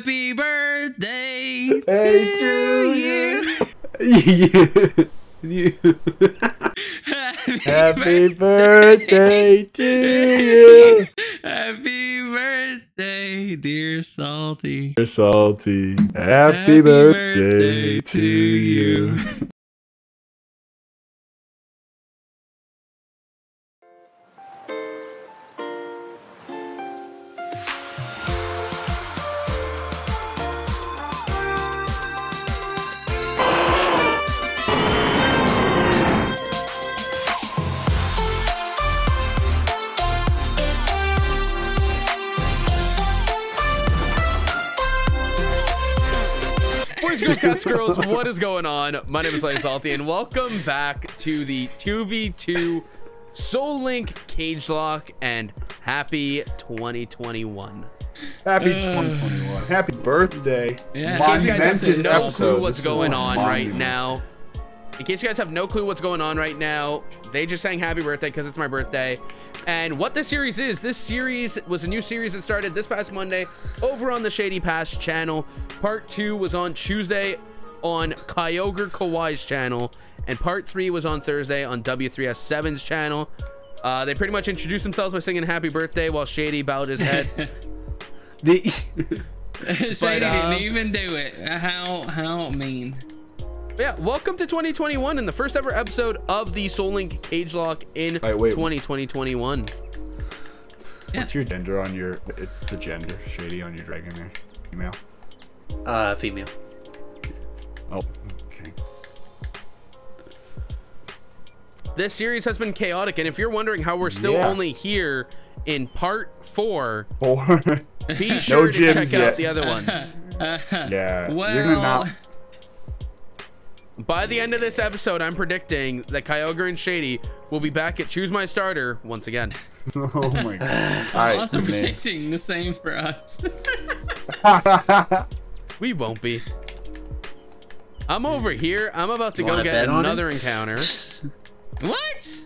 Happy birthday Hey, to you. you. you. Happy birthday to you. Happy birthday, dear Salty. You're salty. Happy, Happy birthday, birthday to to you. you. Boys, girls, cats, girls, what is going on? My name is Lane Salty, and welcome back to the 2v2 Soul Link Cagelocke and happy 2021. Happy Uh. 2021. Happy birthday. Yeah. In case you guys have Momentous no episode. what's This going on right now, in case you guys have no clue what's going on right now, they just sang happy birthday because it's my birthday. And what this series is, this series was a new series that started this past Monday over on the Shady Past channel. Part two was on Tuesday on Kyogre Kauai's channel, and part three was on Thursday on W3S7's channel. Uh, they pretty much introduced themselves by singing happy birthday while Shady bowed his head. The- Shady uh, didn't even do it. How how mean. Yeah, welcome to 2021 and the first ever episode of the Soul Link Cagelocke in Wait, wait. 2021. What's your gender on your? It's the gender shady on your dragon there. Female. Uh, female. Oh, okay. This series has been chaotic, and if you're wondering how we're still Yeah. only here in part four, Four. be sure to gyms check yet. out the other ones. yeah. well, You're gonna not. By the end of this episode, I'm predicting that Kyogre and Shady will be back at Choose My Starter once again. Oh my god. All right. also name. predicting the same for us. We won't be. I'm over here. I'm about to You go get bet on it? another encounter. what?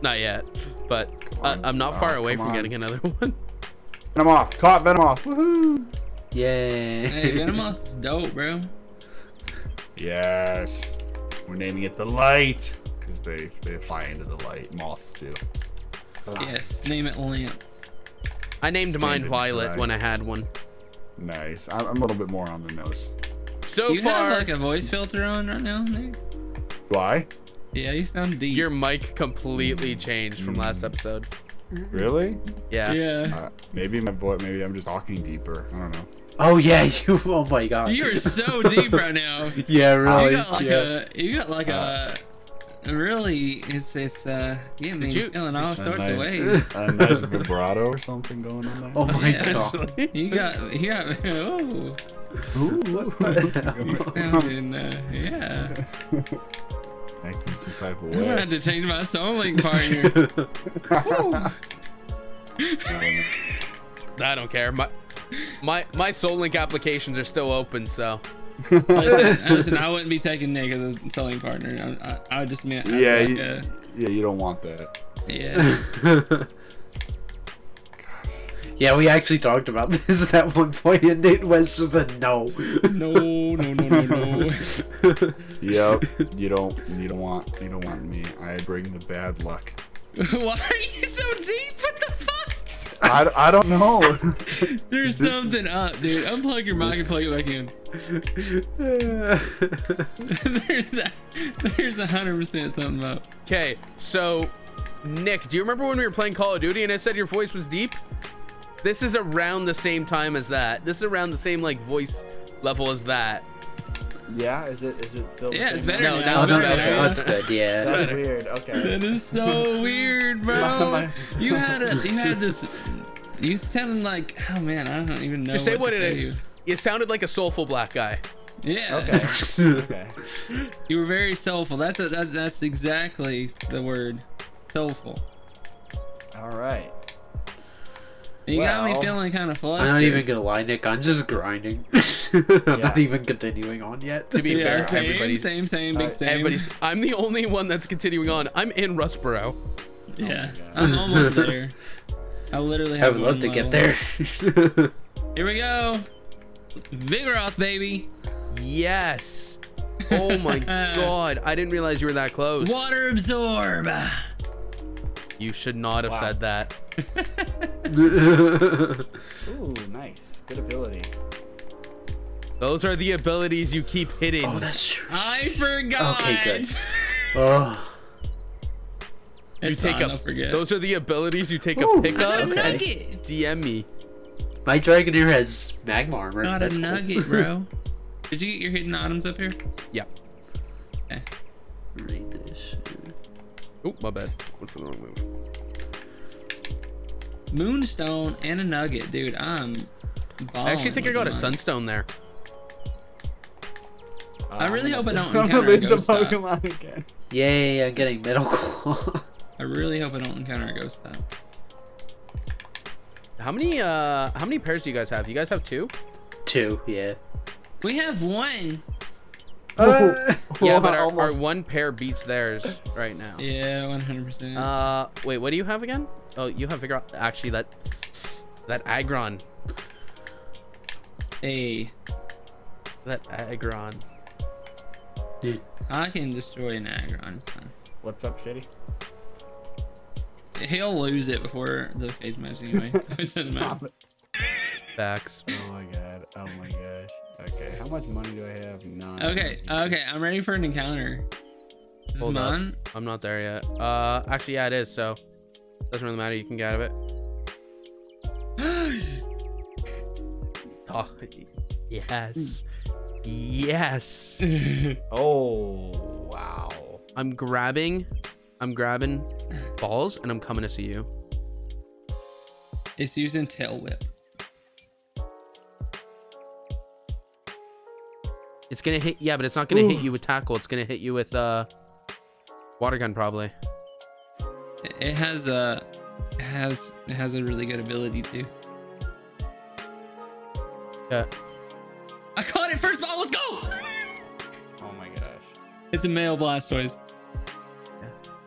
Not yet, but uh, I, I'm not Oh, far away from on. getting another one. Venomoth. Caught Venomoth. Woohoo. Yay. Hey, Venomoth's dope, bro. Yes. We're naming it the light because they they fly into the light. Moths do. Yes, name it Lamp. I named mine Standard Violet dry. when I had one. Nice. I'm, I'm a little bit more on the nose. So you far, have like a voice filter on right now, Nick? Why? Yeah, you sound deep. your mic completely changed from last episode. Really? Yeah. yeah. Uh, maybe my boy. Maybe I'm just talking deeper. I don't know. Oh yeah, you. Oh my god. You are so deep right now. Yeah, really. You got like yeah. a, you got like a, really, it's it's uh, getting me Did you- feeling all A sorts nice, of ways. a nice vibrato or something going on there. Oh my Yeah. god. You got, you got, oh, Ooh. sounding, uh, yeah. Acting some type of I'm gonna way. have to change my soul link partner. I don't care. My my my Soul Link applications are still open, so listen, listen, I wouldn't be taking Nick as a selling partner. I, I, I would just mean. Yeah, like, you, uh, yeah, you don't want that. yeah. yeah, we actually talked about this at one point, and it was just a no. No, no, no, no, no. Yep, you don't, you don't want, you don't want me. I bring the bad luck. Why are you so deep? What the fuck? I, I don't know. There's This- something up, dude. Unplug your mic and plug it back in. there's a, there's a hundred percent something up. okay. So, Nick, do you remember when we were playing Call of Duty and I said your voice was deep? This is around the same time as that. This is around the same like voice level as that. Yeah, is it is it still? the Yeah, it's same? better No, now. now It's it's better. better. That's good. Yeah. That's weird. Okay. That is so weird, bro. You had a, you had this. You sounded like, oh man, I don't even know. Just say what to it say. It sounded like a soulful black guy. Yeah. Okay. okay. You were very soulful. That's a, that's that's exactly the word, soulful. All right. You got me feeling kind of flustered. I'm not even gonna lie, Nick. I'm just grinding. I'm not even continuing on yet. To be Yeah, fair, same, everybody's same, same, big Alright, same. everybody's. I'm the only one that's continuing on. I'm in Rustboro. yeah, oh God. I'm almost there. I literally have. I have would love one to get there. Here we go. Vigoroth, baby. Yes. Oh my god. I didn't realize you were that close. Water absorb. You should not have Wow. said that. Ooh, nice. Good ability. Those are the abilities you keep hitting. oh, that's true. I forgot. Okay, good. Oh, you It's take fine, a I'll forget. those are the abilities you take Ooh, a pic I got a and. DM me. my Dragonair has magma armor. Got a That's cool. nugget, bro. Did you get your hidden items up here? Yeah. Okay. Read this. Oh, my bad. Went for the wrong move. Moonstone and a nugget, dude. I'm. I actually think I got a balling sunstone there. I really uh, hope I don't I'm encounter a ghost. Pokemon again. Yay! I'm getting metal claw. I really hope I don't encounter a ghost type. How many uh how many pairs do you guys have? You guys have two? Two. Yeah. We have one. Uh, Yeah, but our, our one pair beats theirs right now. Yeah, 100%. Uh wait, what do you have again? Oh, you have figure out actually that that Aggron. hey, That Aggron. Dude. I can destroy an Aggron. What's up, Shitty? He'll lose it before the phase match anyway. it doesn't matter. Facts. Oh my god. Oh my gosh. Okay, how much money do I have? Nine. Okay, okay, I'm ready for an encounter. This is Hold up. mine. I'm not there yet. Uh actually yeah it is, so doesn't really matter, you can get out of it. Oh yes. Yes. Oh wow. I'm grabbing I'm grabbing balls and I'm coming to see you. it's using tail whip. It's gonna hit yeah, but it's not gonna hit you with tackle, it's gonna hit you with uh water gun probably. It- It has a, it has, it has a really good ability too. Yeah. I caught it first ball. Let's go. Oh my gosh. It's a male Blastoise.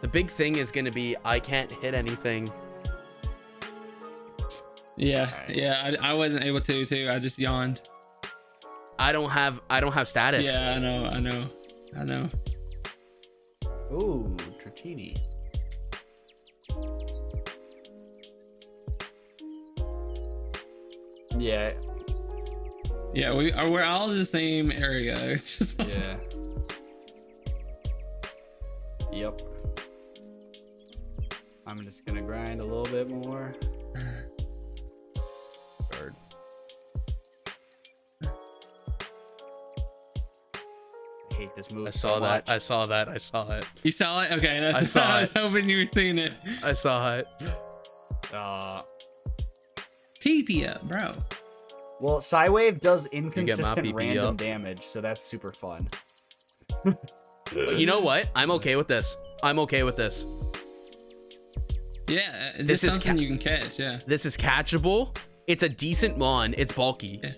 The big thing is gonna be I can't hit anything. Yeah, Alright. yeah. I, I wasn't able to too. I just yawned. I don't have I don't have status. Yeah, I know, I know, I know. Ooh, Dratini. Yeah, Yeah, we are. We're all in the same area. It's just yeah. Yep. I'm just gonna grind a little bit more. Guard. I hate this move. I so saw that. I saw that. I saw it. you saw it. Okay, that's, I saw I was it. hoping you were seeing it. I saw it. Uh, PP up, bro. well, Psywave does inconsistent random up. damage, so that's super fun. You know what? I'm okay with this. I'm okay with this. Yeah, uh, This this is is something ca- you can catch. Yeah, This is catchable. It's a decent mon. It's bulky. Yeah.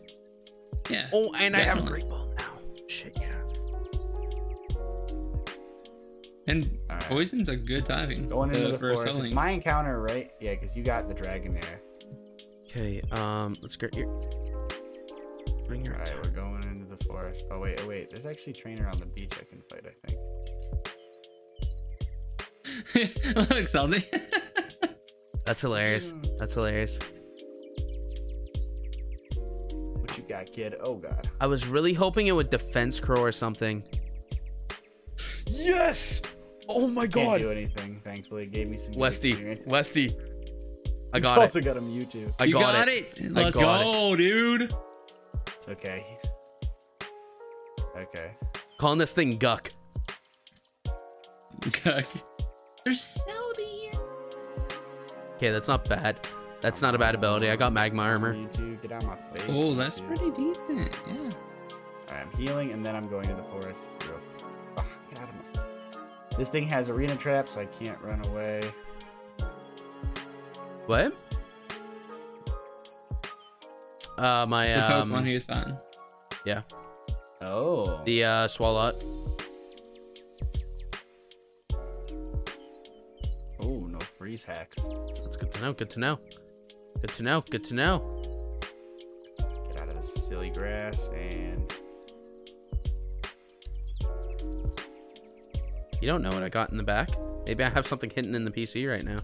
yeah. Oh, and I have a great ball now. Shit, yeah. And Alright. poison's a good timing. Going into the forest. selling. It's my encounter, right? Yeah, because you got the dragon there. Okay, um, let's get your. Bring your. Alright, we're going into the forest. Oh wait, oh, wait. There's actually a trainer on the beach I can fight, I think. Look, something. That's hilarious. That's hilarious. What you got, kid? Oh god. I was really hoping it would defense crow or something. Yes! Oh my god. Can't god. do anything, thankfully. It gave me some Westy, experience. Westy. I He's got also it. got a Mewtwo. I you got, got, it. it. I Let's got go, dude. It's okay. Okay. Calling this thing Guck. Guck. There's Celebi here. Okay, that's not bad. That's not a bad ability. I got magma armor. Get out my face. Oh, that's Mewtwo. pretty decent. Yeah. Alright, I'm healing and then I'm going to the forest. Real- Ugh, get out of my... This thing has arena traps, so I can't run away. What? Uh, my The um, Pokemon here is fine. yeah, Oh. the uh, Swalot. Freeze hacks. That's good to know. Good to know. Good to know. Good to know. Get out of the silly grass and You don't know what I got in the back. Maybe I have something hidden in the PC right now.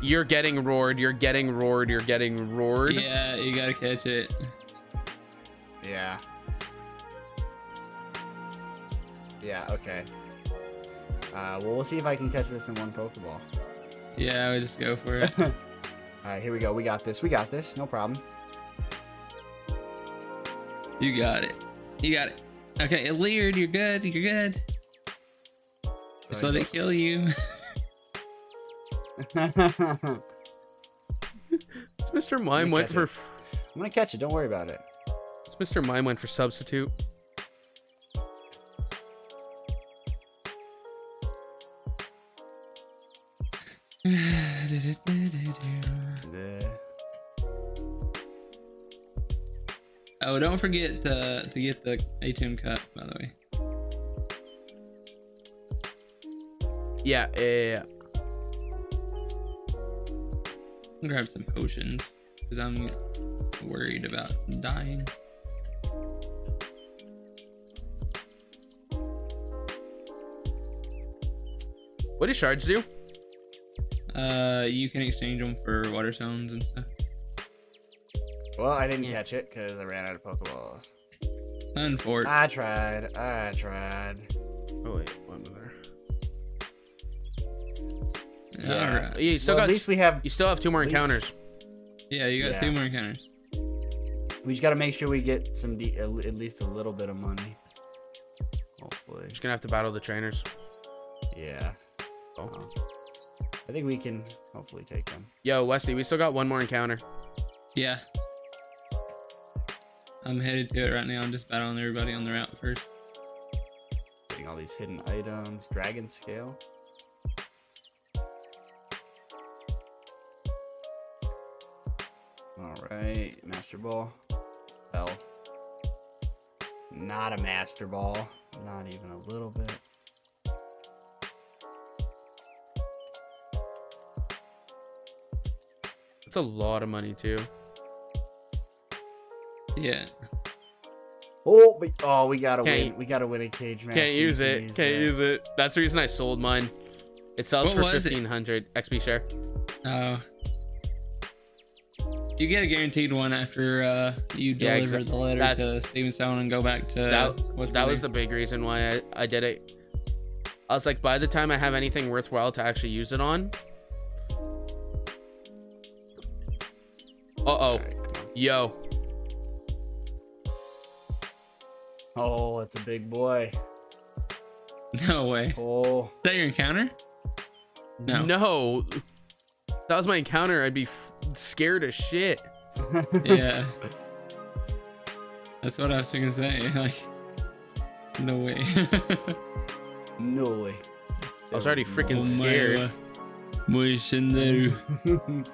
You're getting roared. You're getting roared. You're getting roared. yeah, you gotta catch it. yeah. Yeah, okay. Uh, well, we'll see if I can catch this in one Pokeball. Yeah, we just go for it. All right, here we go. We got this. We got this. No problem. you got it. You got it. Okay, it leered. You're good. You're good. Just let it kill you. It's Mr. Mime went catch for. it. gonna catch it. Don't worry about it. It's Mr. Mime went for substitute. Oh, don't forget to to get the ATM cut, by the way. Yeah, yeah, yeah. I'll grab some potions because I'm worried about dying. What do shards do? Uh, you can exchange them for water stones and stuff. Well, I didn't catch it because I ran out of Pokeballs. Unfort. I tried. I tried. Oh wait, one more. Yeah. All right. Yeah, you still well, got. at least we have. You still have two more least- encounters. Yeah, you got Yeah. two more encounters. We just got to make sure we get some, de- at at least a little bit of money. Hopefully. Just gonna have to battle the trainers. Yeah. Oh. I think we can hopefully take them. Yo, Westy, we still got one more encounter. Yeah. I'm headed to it right now. I'm just battling everybody on the route first. Getting all these hidden items. Dragon scale. All right, master ball. Bell. Not a master ball. Not even a little bit. It's a lot of money too. Yeah. Oh, but, oh, we gotta Can't- win. We gotta win a cage match. Can't use it. Please, Can't use it. That's the reason I sold mine. It sells What for was it? fifteen hundred XP share. Oh. You get a guaranteed one after uh, you Yeah, deliver exa- the letter that's- to Steven Stone and go back to that what's that was the big reason why I, I did it. I was like, by the time I have anything worthwhile to actually use it on. Yo. Oh, that's a big boy. No way. Oh. Is Oh, that your encounter? No. No. That was my encounter. I'd be f- scared as shit. Yeah. That's what I was thinking to say. Like, no way. no way. I was already freaking scared. Shinderu.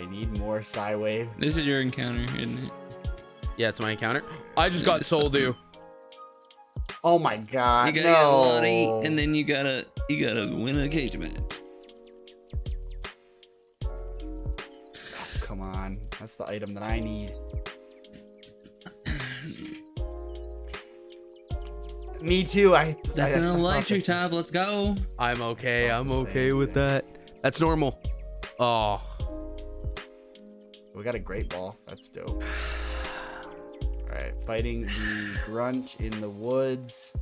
I need more Psy Wave. This is your encounter, isn't it? Yeah, it's my encounter. I just got just Soul. Dew. Oh my god. You gotta no. get a lottie, and then you gotta you gotta win a cage match. Come on. That's the item that I need. Me too. I. That's I, an electric thought type. Let's go. I'm okay. I'm okay with thing. that. That's normal. Oh. This- We got a great ball. That's dope. Alright, fighting the grunt in the woods.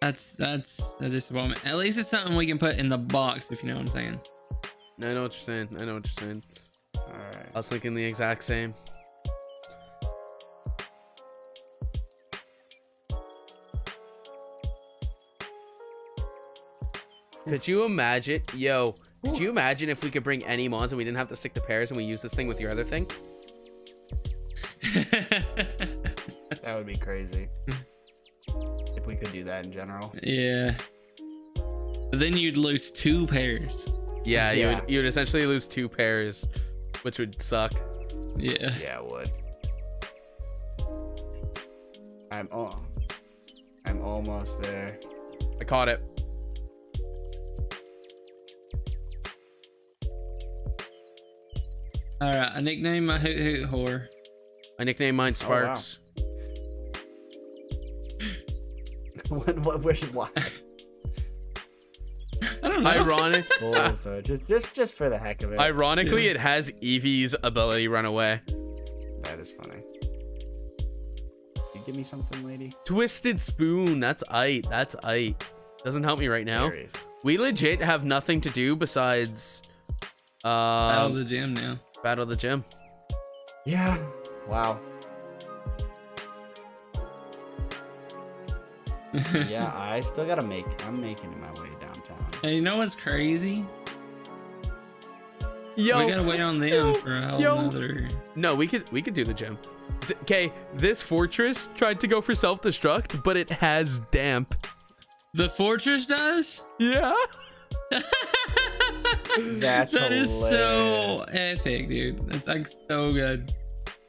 That's that's a disappointment. At least it's something we can put in the box, if you know what I'm saying. I know what you're saying. I know what you're saying. Alright. I was thinking the exact same. Could you imagine, yo? Could you imagine if we could bring any mons and we didn't have to stick to pairs and we use this thing with your other thing? That would be crazy. if we could do that in general. yeah. But then you'd lose two pairs. Yeah, you would. You would essentially lose two pairs, which would suck. Yeah. Yeah, it would. I'm oh, I'm almost there. I caught it. All right, I nicknamed my Hoothoot whore. I nicknamed mine Oh, wow. Sparks. what, what, where, why? I don't know. Ironic. Cool, so just, just, just for the heck of it. Ironically, it has Eevee's ability run away. that is funny. You give me something, lady? Twisted Spoon. That's it. That's it. Doesn't help me right now. There he is. We legit have nothing to do besides Out um, of the gym now. Battle the gym. Yeah. Wow. Yeah, I still gotta make. I'm making my way downtown. Hey, you know what's crazy? Yo, we gotta wait on them yo, for a whole yo. another. No, we could we could do the gym. Okay, this Forretress tried to go for self-destruct, but it has damp. The Forretress does? Yeah. That's That is hilarious. so epic, dude. That's like so good.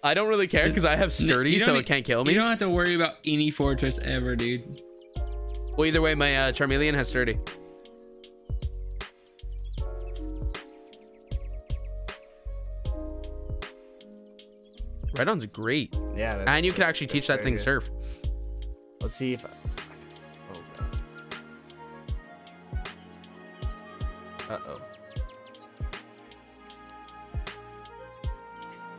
I don't really care because I have sturdy, so it can't kill me. You don't have to worry about any Forretress ever, dude. Well, either way, my uh, Charmeleon has sturdy. Rhydon's great, Yeah, that's, and you can actually teach that thing good. surf. Let's see if.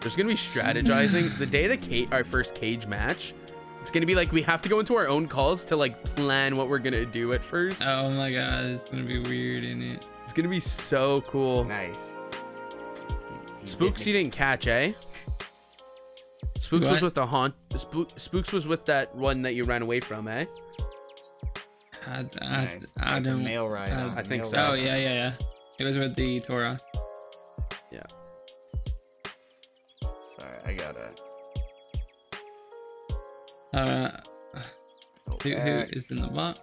There's gonna be strategizing the day the ca- our first cage match. It's gonna be like we have to go into our own calls to like plan what we're gonna do at first. Oh my god, it's gonna be weird, isn't it? It's gonna be so cool. Nice. Spooks you didn't catch, eh? Spooks was with the haunt. Spook, Spooks was with that one that you ran away from, eh? I, I, Nice. I That's a don't. male ride. I- I think so. Oh yeah, yeah, yeah. It was with the Tauros. Sorry, I gotta. Uh, Go who, who back. is in the box?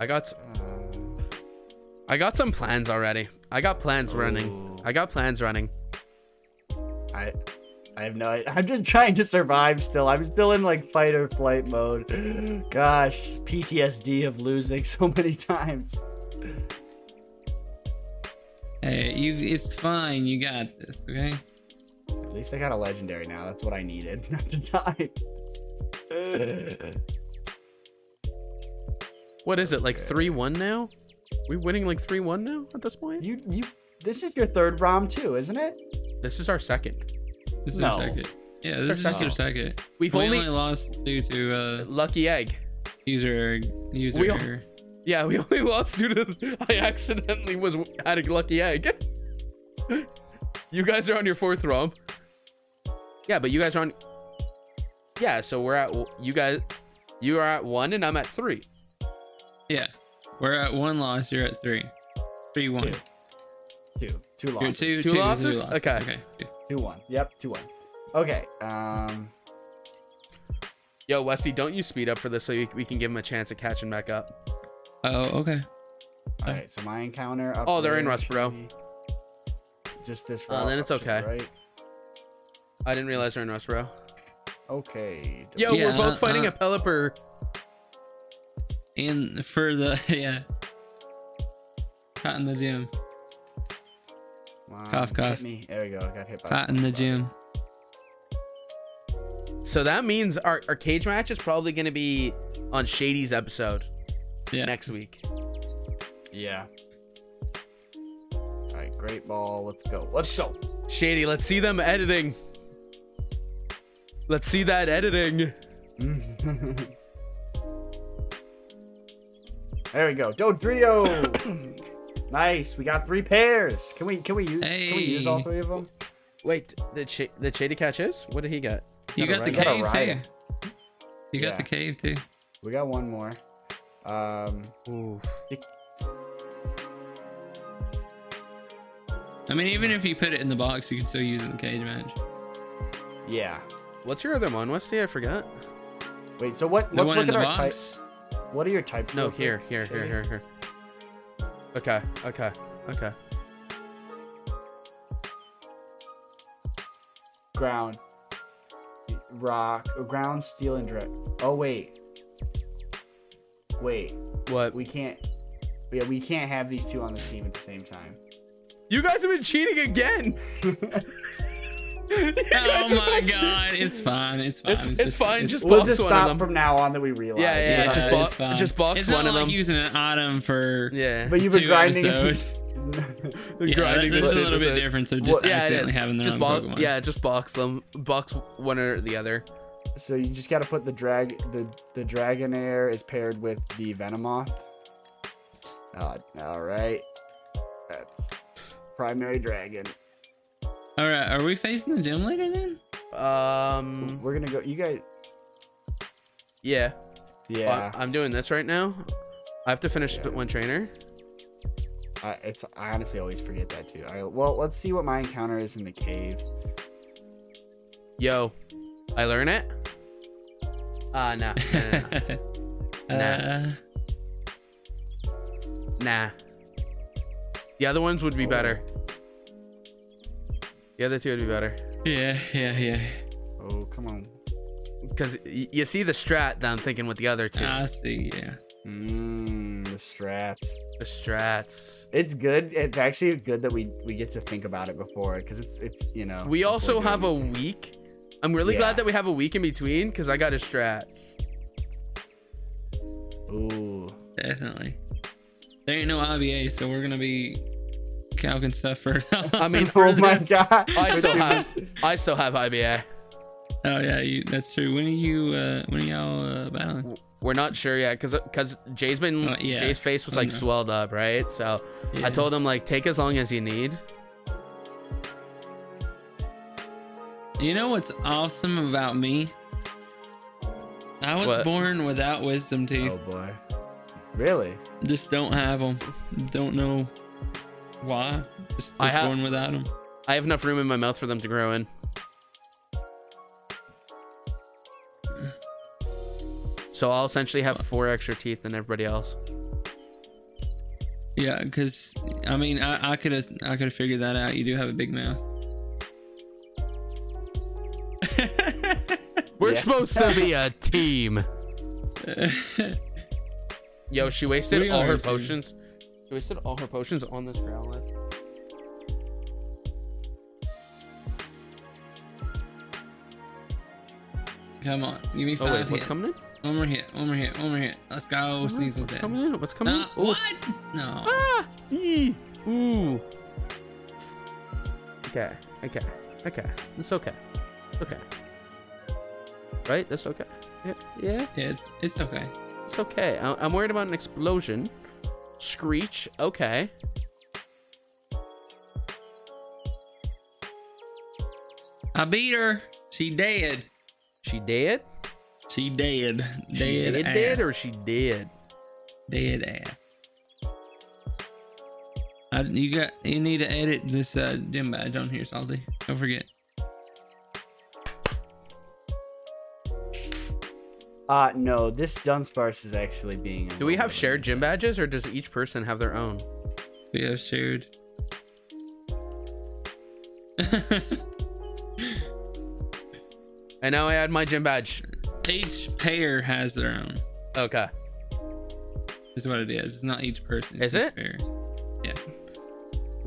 I got Um, I got some plans already. I got plans running. I got plans running. I. I have no. I'm just trying to survive still. I'm still in like fight or flight mode. Gosh, PTSD of losing so many times. Hey, you. It's fine. You got this. Okay. At least I got a legendary now. That's what I needed. Not to die. What is it? Like three one now? We winning like three one now at this point? you you this is your third ROM too, isn't it? This is our second. This is No. our second. Yeah, It's this is our second. second. We've we only, only, lost due to uh lucky egg. user user. We all- Yeah, we only lost due to I accidentally was had a lucky egg. You guys are on your fourth rom. Yeah, but you guys are on. Yeah, so we're at you guys. You are at one, and I'm at three. Yeah, we're at one loss. You're at three. Three one. Two. Two. Two losses. two, Two two, losses? losses. Okay. Okay. two. Two one. Yep, two one. Okay. Um Yo, Westy, don't you speed up for this so we can give him a chance at catching back up. Oh, okay. Alright, so my encounter up Oh, they're in Rustboro. be Just this Oh, route then it's up okay. Right. I didn't realize we're in Rustboro. Okay. Yo, we're Yeah, both fighting uh, a Pelipper. And for the yeah, caught in the gym. Come on, cough, hit cough. Me. There we go. I got hit by Caught in the something. gym. So that means our, our cage match is probably going to be on Shady's episode Yeah. next week. Yeah. Alright, great ball. Let's go. Let's go. Shady, let's see them editing. Let's see that editing. there we go. Dodrio. nice. We got three pairs. Can we can we use can we use all three of them? Wait, the Sh- did Shady catches? What did he get? You Got a got the rhino. Got cave rhino. too. You got Yeah. the cave too. We got one more. Um I mean, even if you put it in the box, you can still use it in the cage match. yeah. What's your other one, Westy? I forgot. Wait, so what The let's one look in at the our type. box. What are your types? No, real quick, here, here, here, here, here. Okay, okay, okay. Ground. Rock. oh, Ground, steel, and direct. Oh wait. Wait. What? We can't. Yeah, we can't have these two on the team at the same time. You guys have been cheating again. Oh my god, it's fine. It's fine. It's, it's just- fine. Just We'll just one stop of them. from now on that we realize. Yeah, yeah, you just know? bo- it's fine. just box it's one not of like them. using an item for yeah. But you've been grinding. episodes. You're Yeah, grinding there's the a little bit it. different. So just Well, yeah, accidentally having their just own box. Pokemon. Yeah, just box them. Box one or the other. So you just got to put the drag the the Dragonair is paired with the Venomoth. Uh, all right. That's primary dragon. All right, are we facing the gym leader then? Um. We're gonna go. You guys. Yeah. Yeah. I- I'm doing this right now. I have to finish Yeah. one trainer. I, it's. I honestly always forget that too. All right. Well, let's see what my encounter is in the cave. Yo, I learn it. Ah, nah, nah, nah, uh, nah. The other ones would be better. The other two would be better. yeah, yeah, yeah. Oh, come on. Because you see the strat that I'm thinking with the other two. I see. Yeah. Mmm, the strats. the strats. It's good. It's actually good that we we get to think about it before because it's it's you know. We also doing have a week. I'm really Yeah. glad that we have a week in between because I got a strat. Ooh. Definitely. There ain't no IBA, so we're gonna be calcing stuff for. I mean, for Oh my this. god. I still have, I still have IBA. Oh yeah, you, that's true. When are you? Uh, when are y'all uh, battling? We're not sure yet because because Jay's been Oh, yeah. Jay's face was like know. swelled up, right? So Yeah. I told him like take as long as you need. You know what's awesome about me? I was What? born without wisdom teeth. Oh boy. Really? Just don't have them. Don't know why. Just, I just ha- born without them. I have enough room in my mouth for them to grow in. So I'll essentially have four extra teeth than everybody else. Yeah, because I mean, I could have, I could have figured that out. You do have a big mouth. We're Yeah. supposed to be a team. Yo, she wasted We all her a team. potions. She wasted all her potions on this Growlithe. Come on, give me Oh five wait, what's coming in? One more hit. One more hit. One more hit. Let's go. What's coming in? What's coming Uh, in? Oh, what? No. Ah! Yee! Ooh. Okay. Okay. Okay. It's okay. It's okay. Right? That's okay. Yeah. Yeah. Yeah, it's, it's okay. It's okay. I- I'm worried about an explosion. Screech. Okay. I beat her. She dead. She dead? She dead. She Dead. dead, ass. dead or she dead? Dead ass. I, you got. You need to edit this uh, dim badge on here, Salty. Don't forget. Uh no, this Dunsparce is actually being. Do we have shared gym badges or does each person have their own? We have shared. And now I add my gym badge. each pair has their own. Okay. Is what it is. It's not each person. it's Is each it? Pair. Yeah.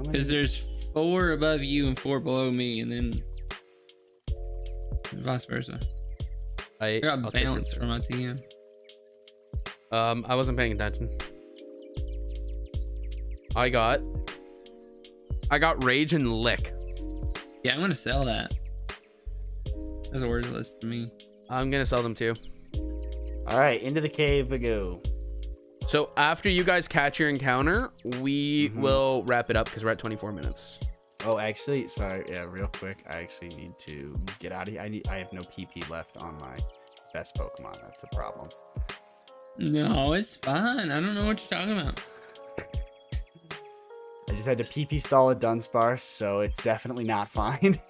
Because there's four above you and four below me, and then vice versa. I, I got I'll take your bounce turn. from my TM. Um, I wasn't paying attention. I got. I got rage and lick. Yeah, I'm gonna sell that. That's a worthless to me. I'm gonna sell them too. All right, into the cave we go. So after you guys catch your encounter, we Mhm. will wrap it up because we're at 24 minutes. Oh, actually, sorry. Yeah, real quick. I actually need to get out of here. I need. I have no PP left on my best Pokemon. That's a problem. No, it's fine. I don't know what you're talking about. I just had to PP stall a Dunsparce, so it's definitely not fine.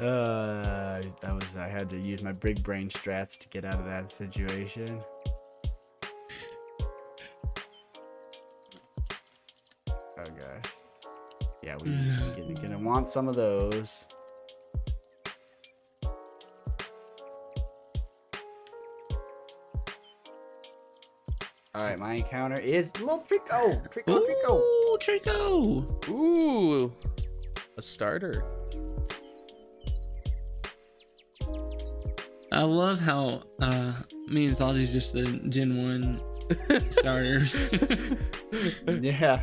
uh, I was. I had to use my big brain strats to get out of that situation. Yeah, we are gonna, gonna want some of those. All right, my encounter is little Treecko. Treecko, Treecko. Ooh, go, Treecko. Ooh, a starter. I love how uh me and Salty's just the Gen 1 starters. Yeah.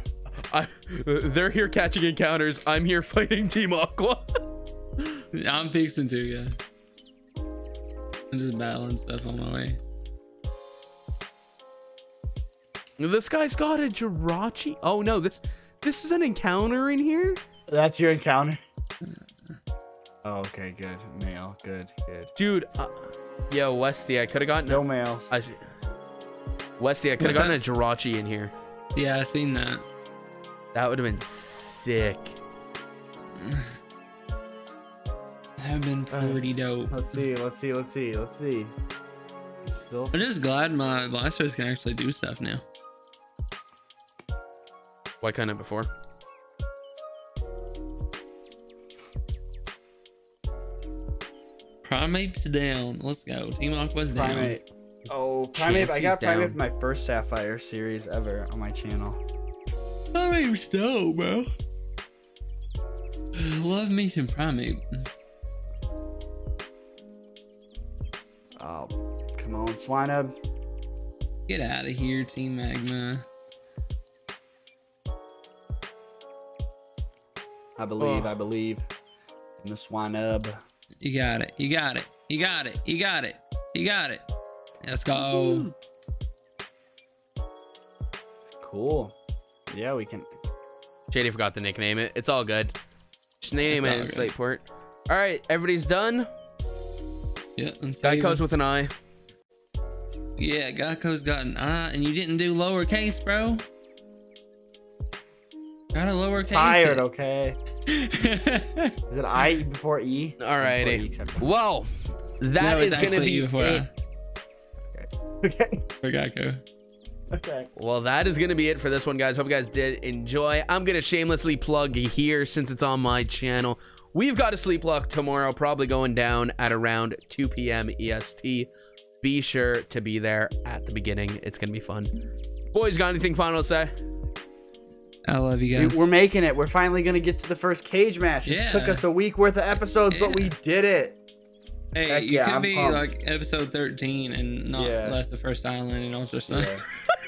I, they're here catching encounters. I'm here fighting Team Aqua. I'm fixing to, yeah. I'm just battling stuff on my way. this guy's got a Jirachi. Oh no, this this is an encounter in here. That's your encounter. Oh, okay, good. Male, good, good. Dude, uh, yo, Westy, I could have gotten. no males. I see. Westy, I could have What's gotten a that? Jirachi in here. Yeah, I seen that. That would have been sick. that Have been pretty dope. Let's see, let's see, let's see, let's see. Still. I'm just glad my blasters can actually do stuff now. Why couldn't it before? Primeape's down. Let's go. Team Aqua's down. Primeape. Oh, Primeape. I got Chansey's down. Primeape my first Sapphire series ever on my channel. Primeape's down, bro. Love me some Primeape. Oh, come on, Swinub. Get out of here, Team Magma. I believe, Oh. I believe in the Swinub. You got it. You got it. You got it. You got it. You got it. Let's go. Cool. Yeah, we can. Shady forgot to nickname it. It's all good. Just name it all. Slateport. All right, everybody's done. Yeah, I'm Guy saving. goes with an I. Yeah, Gakko's got an I, and you didn't do lowercase, bro. Got a lowercase. Tired, it. okay? Is it I before E? All Before E, righty. except- Well, that No, is gonna be before it. Okay. I. For Gakko. Okay. Well, that is gonna be it for this one, guys. Hope you guys did enjoy. I'm gonna shamelessly plug here since it's on my channel. We've got a sleep luck tomorrow, probably going down at around 2 p.m. EST. Be sure to be there at the beginning. It's gonna be fun. Boys, got anything final to say? I love you guys. we're making it. We're finally gonna get to the first cage match. It took us a week worth of episodes, but we did it. hey, heck you yeah, could I'm be pumped. like episode 13 and not Yeah. left the first island and Ultra Sun.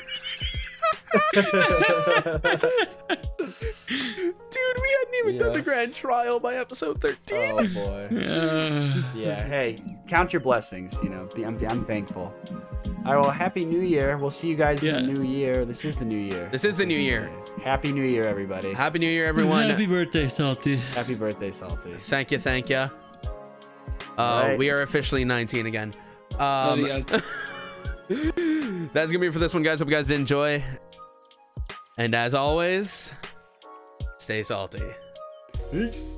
Dude, we hadn't even done the grand trial by episode 13. oh boy. Uh, Yeah. Hey, count your blessings. You know, be, I'm, I'm thankful. All right. Well, happy New Year. We'll see you guys Yeah. in the new year. This is the new year. This is the new year. Happy New Year, everybody. Happy New Year, everyone. Happy birthday, Salty. Happy birthday, Salty. Thank you, thank you. Uh, Alright. We are officially 19 again. Love Um, you guys. that's gonna be it for this one, guys. Hope you guys did enjoy. And as always, stay salty. Peace.